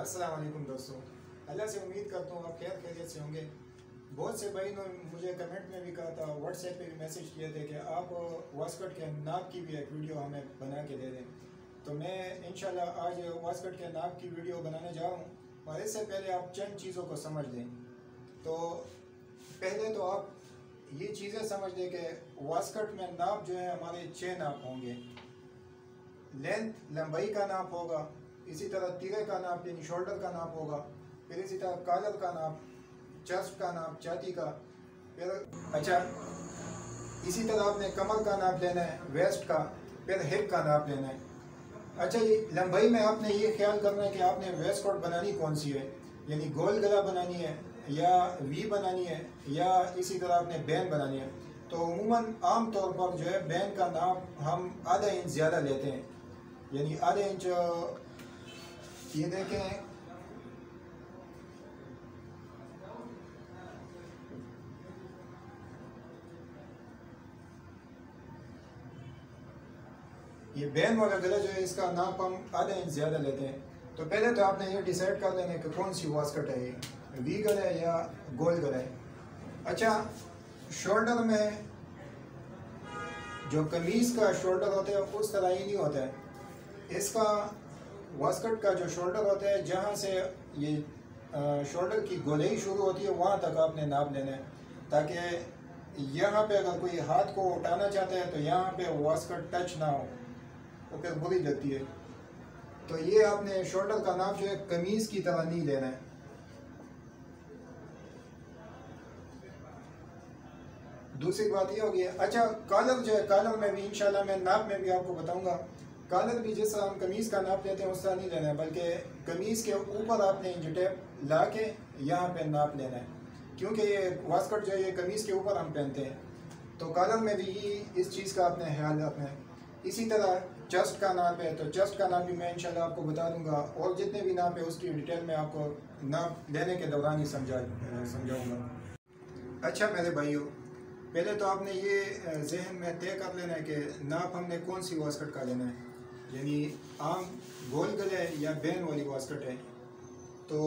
अस्सलाम वालेकुम दोस्तों। अल्लाह से उम्मीद करता हूँ आप खैर खैरियत से होंगे। बहुत से भाई ने मुझे कमेंट में भी कहा था व्हाट्सएप पे भी मैसेज किए थे कि आप वास्कट के नाप की भी एक वीडियो हमें बना के दे दें। तो मैं, इंशाल्लाह, आज वास्कट के नाप की वीडियो बनाने जा रहा हूँ और इससे पहले आप चंद चीज़ों को समझ लें। तो पहले तो आप ये चीज़ें समझ लें कि वास्कट में नाप जो है, हमारे छः नाप होंगे। लेंथ लंबाई का नाप होगा। इसी तरह तिरे का नाप यानी शोल्डर का नाप होगा, फिर इसी तरह कालर का नाप चेस्ट का नाप छाती का, फिर अच्छा इसी तरह आपने कमर का नाप लेना है, वेस्ट का, फिर हिप का नाप लेना है। अच्छा ये लंबाई में आपने ये ख्याल करना है कि आपने वेस्ट कोट बनानी कौन सी है? यानी गोल गला बनानी है, या वी बनानी है, या इसी तरह आपने बैन बनानी है। तो उमूमन आम तौर पर जो है बैन का नाप हम आधा इंच ज़्यादा लेते हैं। यानी आधा इंच ये देखें। ये बैन वाला गला जो है, इसका नाप हम आधा इंच ज़्यादा लेते हैं। तो पहले तो आपने ये डिसाइड कर लेना है कि कौन सी वास्कट है ये। वी गला है या गोल गला है। अच्छा शोल्डर में जो कमीज़ का शोल्डर होता है, उस तरह ही नहीं होता है। इसका वास्कट का जो शोल्डर होता है, जहाँ से ये शोल्डर की गोलाई शुरू होती है, वहाँ तक आपने नाप लेना है। ताकि यहाँ पे अगर कोई हाथ को उठाना चाहता है तो यहाँ पे वास्कट टच ना हो तो फिर बुरी लगती है। तो ये आपने शोल्डर का नाप जो है, कमीज़ की तरह नहीं लेना है। दूसरी बात ये होगी अच्छा कॉलर जो है कॉलर में भी, इंशाल्लाह मैं नाप में भी आपको बताऊँगा। कॉलर भी जैसा हम कमीज़ का नाप लेते हैं, उस तरह नहीं लेना है, बल्कि कमीज़ के ऊपर आपने इंच टेप ला के यहाँ पे नाप लेना है। क्योंकि ये वास्कट जो है, ये कमीज़ के ऊपर हम पहनते हैं। तो कॉलर में भी इस चीज़ का आपने ख्याल रखना है। इसी तरह चेस्ट का नाप है तो चेस्ट का नाप भी मैं इंशाल्लाह आपको बता दूँगा, और जितने भी नाप है, उसकी डिटेल में आपको नाप लेने के दौरान ही समझा, समझाऊँगा। अच्छा मेरे भाइयों, पहले तो आपने ये जहन में तय कर लेना है कि नाप हमने कौन सी वास्कट का लेना है। यानी आम गोल गले या बैन वाली वास्कट है। तो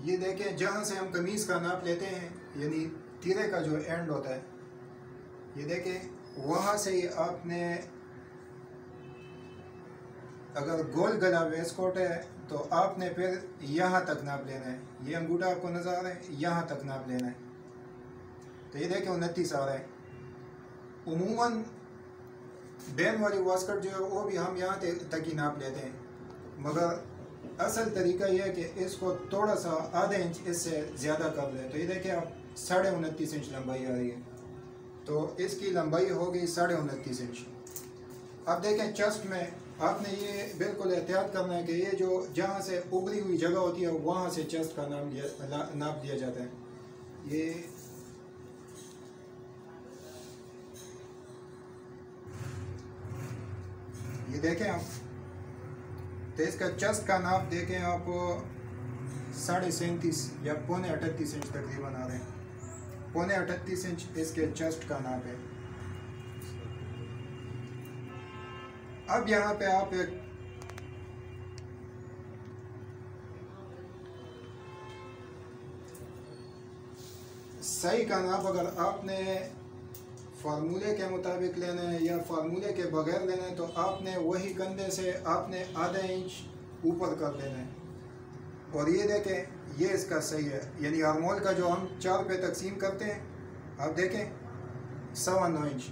ये देखें, जहाँ से हम कमीज़ का नाप लेते हैं, यानी तीरे का जो एंड होता है, ये देखें, वहाँ से ही आपने अगर गोल गला वेस्कोट है तो आपने फिर यहाँ तक नाप लेना है। ये अंगूठा आपको नज़र आ रहा है, यहाँ तक नाप लेना है। तो ये देखें, उनतीस आ रहा है। उमूमन बैन वाली वास्कट जो है, वो भी हम यहाँ तक ही नाप लेते हैं। मगर असल तरीका यह है कि इसको थोड़ा सा आधा इंच इससे ज़्यादा कर लें। तो ये देखें आप, साढ़े उनतीस इंच लंबाई आ रही है। तो इसकी लंबाई हो गई साढ़े उनतीस इंच। अब देखें, चस्ट में आपने ये बिल्कुल एहतियात करना है कि ये जो, जहाँ से उभरी हुई जगह होती है, वहाँ से चस्ट का नाम नाप दिया जाता है। ये देखें आप। तो इसका चेस्ट का नाप देखें आप, साढ़े सैंतीस या पौने अठतीस इंच तकरीबन आ रहे हैं। पौने अठतीस इंच इसके चेस्ट का नाप है। अब यहाँ पे आप एक सही का नाप अगर आपने फार्मूले के मुताबिक लेना है या फार्मूले के बगैर लेना है तो आपने वही कंधे से आपने आधा इंच ऊपर कर देना है। और ये देखें, ये इसका सही है। यानी हारमोल का जो हम चार पे तकसीम करते हैं, आप देखें, सवा नौ इंच।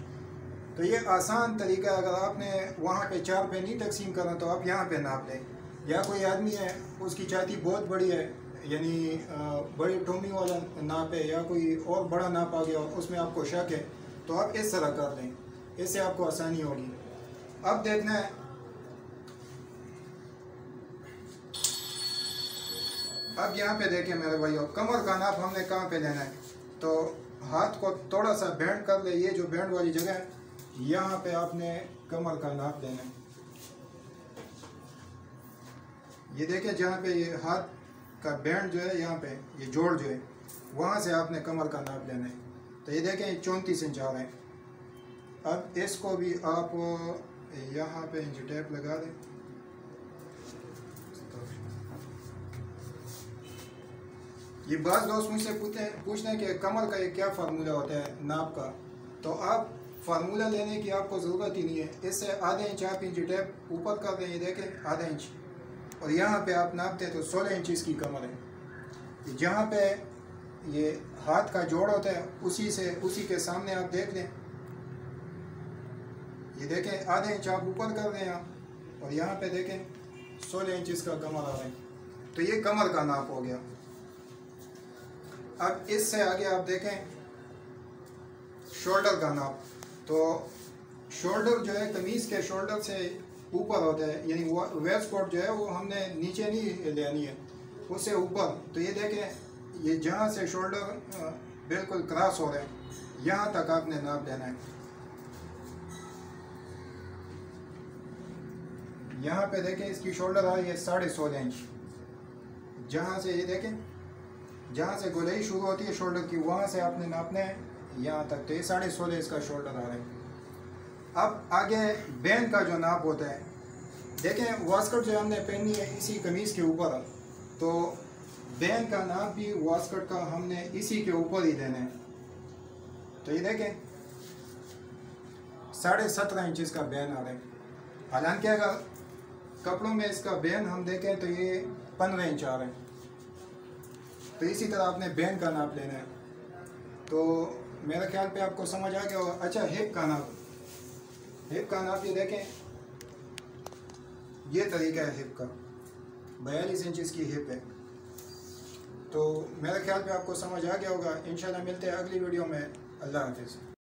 तो ये आसान तरीका है, अगर आपने वहाँ पे चार पे नहीं तकसीम करना तो आप यहाँ पे नाप लें। या कोई आदमी है, उसकी छाती बहुत बड़ी है, यानी बड़ी टोमी वाला नाप है, या कोई और बड़ा नाप आ गया, उसमें आपको शक है तो आप इस तरह कर दें इससे आपको आसानी होगी। अब देखना है। अब यहाँ पे देखें मेरे भाइयों, कमर का नाप हमने कहाँ पे लेना है? तो हाथ को थोड़ा सा बैंड कर ले। ये जो बैंड वाली जगह है, यहाँ पे आपने कमर का नाप लेना है। ये देखें जहाँ पे ये हाथ का बैंड जो है, यहाँ पे ये जोड़ जो है, वहाँ से आपने कमर का नाप लेना है। तो ये देखें, चौंतीस इंच आ रहे हैं। अब इसको भी आप यहाँ पे इंच टैप लगा दें। ये बात दोस्त मुझसे पूछते हैं पूछते हैं कि कमर का क्या फार्मूला होता है, नाप का? तो आप फार्मूला लेने की आपको ज़रूरत ही नहीं है। इससे आधे इंच आप इंच टैप ऊपर कर दें, ये देखें, आधा इंच। और यहाँ पे आप नापते हैं तो सोलह इंच इसकी कमर है। जहाँ पे ये हाथ का जोड़ होता है, उसी से, उसी के सामने आप देख लें। ये देखें, आधे इंच आप ऊपर कर दें आप, और यहाँ पे देखें, सोलह इंच इसका कमर आ रहा है। तो ये कमर का नाप हो गया। अब इससे आगे आप देखें, शोल्डर का नाप। तो शोल्डर जो है, कमीज़ के शोल्डर से ऊपर होता है, यानी वेस्ट कोट जो है, वो हमने नीचे नहीं लेनी है, उससे ऊपर। तो ये देखें ये जहाँ से शोल्डर बिल्कुल क्रॉस हो रहे हैं, यहाँ तक आपने नाप देना है। यहाँ पे देखें, इसकी शोल्डर आ रही है साढ़े सोलह इंच। जहाँ से ये देखें, जहाँ से गोलाई शुरू होती है शोल्डर की, वहाँ से आपने नापना है, यहाँ तक। तो ये साढ़े सोलह इसका शोल्डर आ रहा है। अब आगे बैन का जो नाप होता है, देखें वास्कट जो हमने पहनी है, इसी कमीज़ के ऊपर। तो बैन का नाप भी वास्कट का हमने इसी के ऊपर ही देना है। तो ये देखें, साढ़े सत्रह इंच इसका बैन आ रहा है। हालाँकि अगर कपड़ों में इसका बैन हम देखें तो ये पंद्रह इंच आ रहे हैं। तो इसी तरह आपने बैन का नाप लेना है। तो मेरे ख्याल पे आपको समझ आ गया अच्छा हिप का नाप। हिप का नाप ये देखें, ये तरीका है हिप का। बयालीस इंच इसकी हिप है। तो मेरे ख्याल में आपको समझ आ गया होगा। इंशाल्लाह मिलते हैं अगली वीडियो में। अल्लाह हाफिज़।